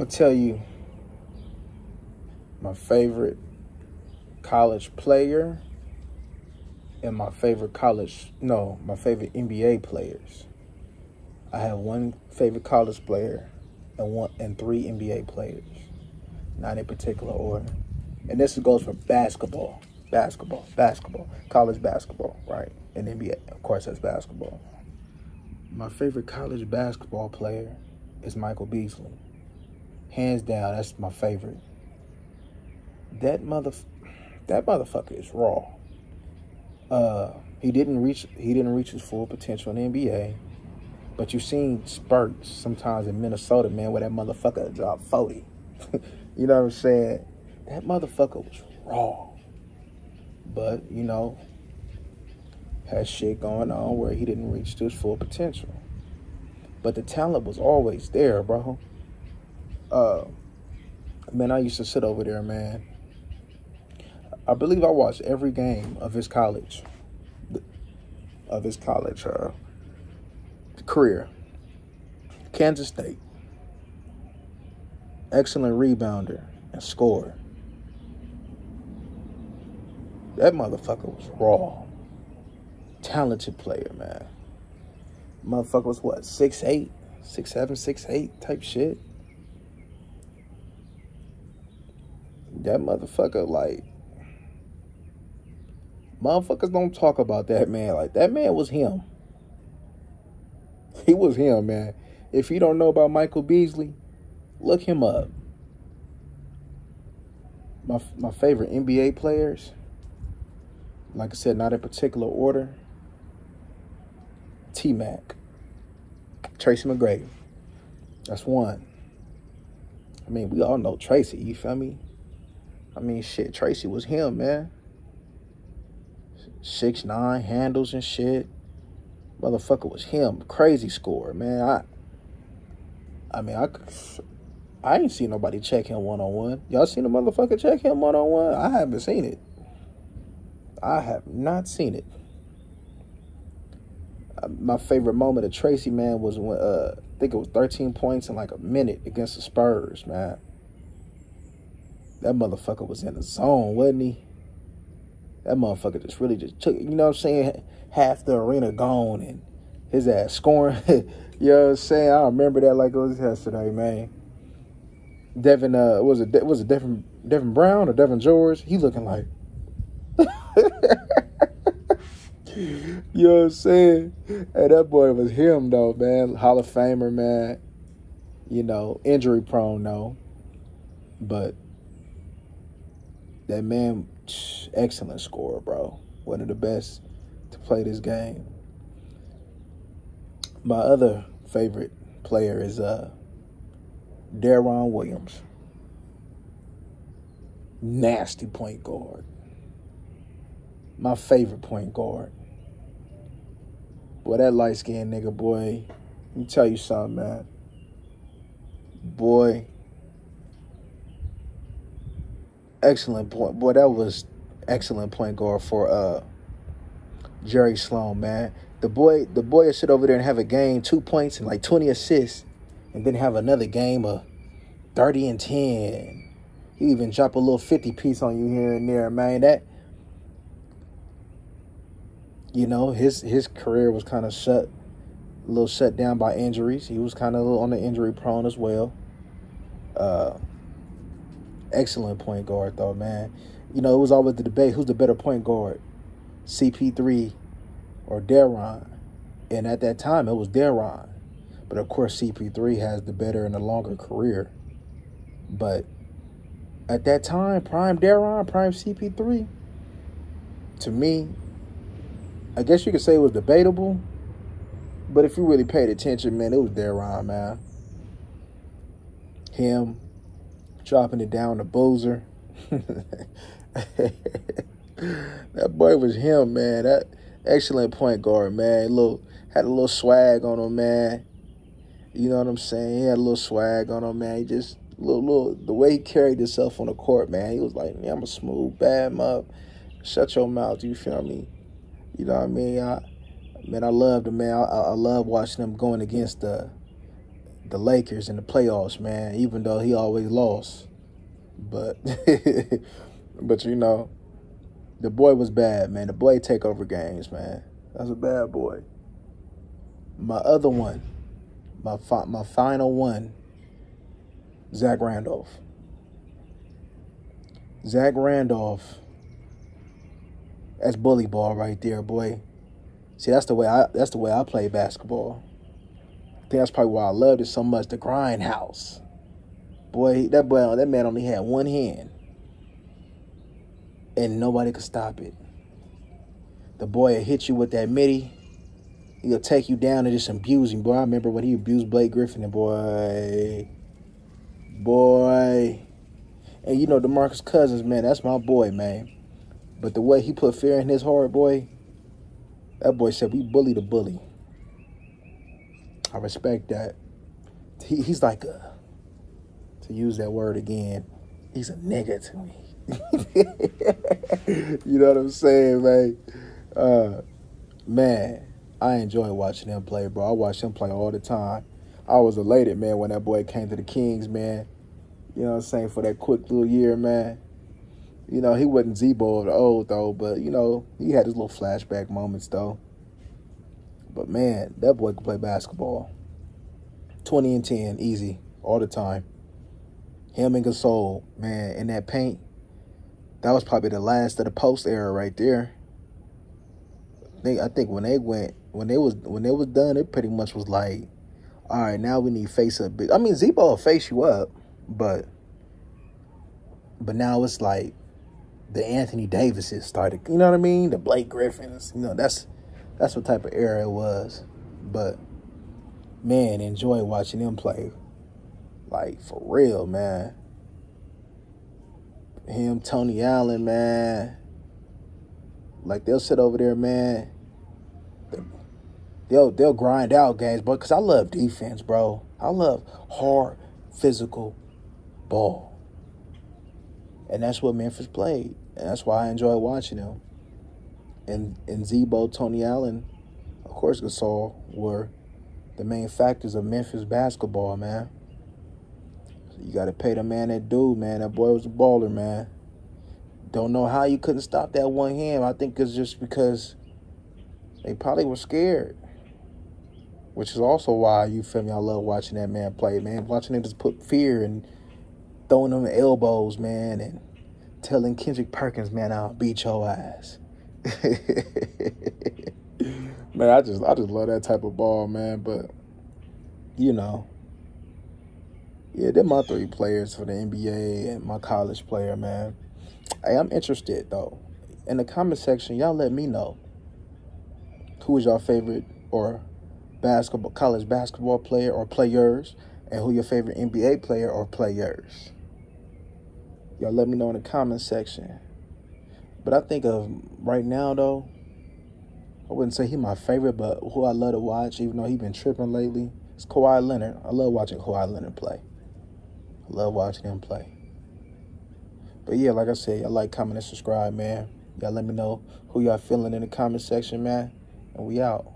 gonna tell you my favorite college player and my favorite college no, my favorite NBA players. I have one favorite college player and one and three NBA players. Not in particular order. And this goes for basketball. Basketball, basketball, college basketball, right? And NBA, of course, that's basketball. My favorite college basketball player is Michael Beasley. Hands down, that's my favorite. That mother, that motherfucker is raw. Uh, he didn't reach he didn't reach his full potential in the NBA, but you've seen spurts sometimes in Minnesota, man, where that motherfucker dropped forty. you know what I'm saying? That motherfucker was raw, but you know, had shit going on where he didn't reach to his full potential. But the talent was always there, bro. Uh, man, I used to sit over there, man. I believe I watched every game of his college, of his college uh, career. Kansas State. Excellent rebounder and scorer. That motherfucker was raw. Talented player, man. Motherfucker was what, six eight, six seven, six eight type shit. That motherfucker, like, motherfuckers don't talk about that man. Like, that man was him. He was him, man. If you don't know about Michael Beasley, look him up. My, my favorite NBA players, like I said, not in particular order. T Mac, Tracy McGrady. That's one. I mean, we all know Tracy, you feel me? I mean, shit, Tracy was him, man. Six nine handles and shit. Motherfucker was him. Crazy score, man. I I mean, I I ain't seen nobody check him one on one. Y'all seen a motherfucker check him one on one? I haven't seen it. I have not seen it. Uh, my favorite moment of Tracy, man, was when uh, I think it was 13 points in like a minute against the Spurs, man. That motherfucker was in the zone, wasn't he? That motherfucker just really just took, you know what I'm saying? Half the arena gone and his ass scoring. you know what I'm saying? I remember that like it was yesterday, man. Devin, uh, was it was it Devin Devin Brown or Devin George? He looking like. you know what I'm saying? Hey, that boy was him though, man. Hall of Famer, man. You know, injury prone though, but that man, excellent scorer, bro. One of the best to play this game. My other favorite player is uh Deron Williams. Nasty point guard. My favorite point guard. Boy, that light skinned nigga, boy. Let me tell you something, man. Boy. Excellent point. Boy, that was excellent point guard for uh Jerry Sloan, man. The boy, the boy will sit over there and have a game, two points and like 20 assists, and then have another game of 30 and 10. He even drop a little 50 piece on you here and there, man. That you know, his his career was kind of shut a little shut down by injuries. He was kind of on the injury prone as well. Uh excellent point guard though, man. You know, it was always the debate who's the better point guard, CP3 or Deron. And at that time, it was Deron. But of course, CP3 has the better and the longer career. But at that time, prime Deron, prime CP3, to me, I guess you could say it was debatable. But if you really paid attention, man, it was Deron, man. Him dropping it down to Boozer. that boy was him, man. That excellent point guard, man. Little had a little swag on him, man. You know what I'm saying? He had a little swag on him, man. He just little little the way he carried himself on the court, man. He was like, man, I'm a smooth bad up. Shut your mouth, you feel me? You know what I mean? I man, I loved him, man. I, I love watching him going against the the Lakers in the playoffs, man, even though he always lost. But but you know, the boy was bad, man. The boy take over games, man. That's a bad boy. My other one, my fi- my final one, Zach Randolph. Zach Randolph. That's bully ball right there, boy. See, that's the way I that's the way I play basketball. Think that's probably why I loved it so much. The grindhouse. Boy, that boy, that man only had one hand, and nobody could stop it. The boy will hit you with that midi. He'll take you down and just abuse him. Boy, I remember when he abused Blake Griffin, and boy, boy. And you know, DeMarcus Cousins, man, that's my boy, man. But the way he put fear in his heart, boy, that boy said, we bully the bully. I respect that. He, he's like a, to use that word again, he's a nigga to me. you know what I'm saying, man? Uh, man, I enjoy watching him play, bro. I watch him play all the time. I was elated, man, when that boy came to the Kings, man. You know what I'm saying? For that quick little year, man. You know, he wasn't Z-Bo of the old, though, but, you know, he had his little flashback moments, though. But, man, that boy could play basketball. 20 and 10, easy, all the time. Him and Gasol, man, in that paint, that was probably the last of the post era right there. I think, I think when they went, when they was when they was done, it pretty much was like, all right, now we need face up. I mean, Z-Bo will face you up, but but now it's like the Anthony Davises started. You know what I mean? The Blake Griffins. You know that's that's what type of era it was. But man, enjoy watching them play. Like for real, man. Him, Tony Allen, man. Like they'll sit over there, man. They'll they'll grind out games, but because I love defense, bro. I love hard, physical ball. And that's what Memphis played. And that's why I enjoy watching them. And and Z-Bo, Tony Allen, of course Gasol were the main factors of Memphis basketball, man. You got to pay the man that dude, man. That boy was a baller, man. Don't know how you couldn't stop that one hand. I think it's just because they probably were scared. Which is also why, you feel me, I love watching that man play, man. Watching him just put fear and throwing them elbows, man, and telling Kendrick Perkins, man, I'll beat your ass. man, I just I just love that type of ball, man. But you know, yeah, they're my three players for the NBA and my college player, man. Hey, I'm interested though. In the comment section, y'all let me know who is your favorite or basketball college basketball player or players, and who your favorite NBA player or players. Y'all let me know in the comment section. But I think of right now though, I wouldn't say he my favorite, but who I love to watch, even though he been tripping lately, it's Kawhi Leonard. I love watching Kawhi Leonard play. I love watching him play. But yeah, like I said, y'all like, comment, and subscribe, man. Y'all let me know who y'all feeling in the comment section, man. And we out.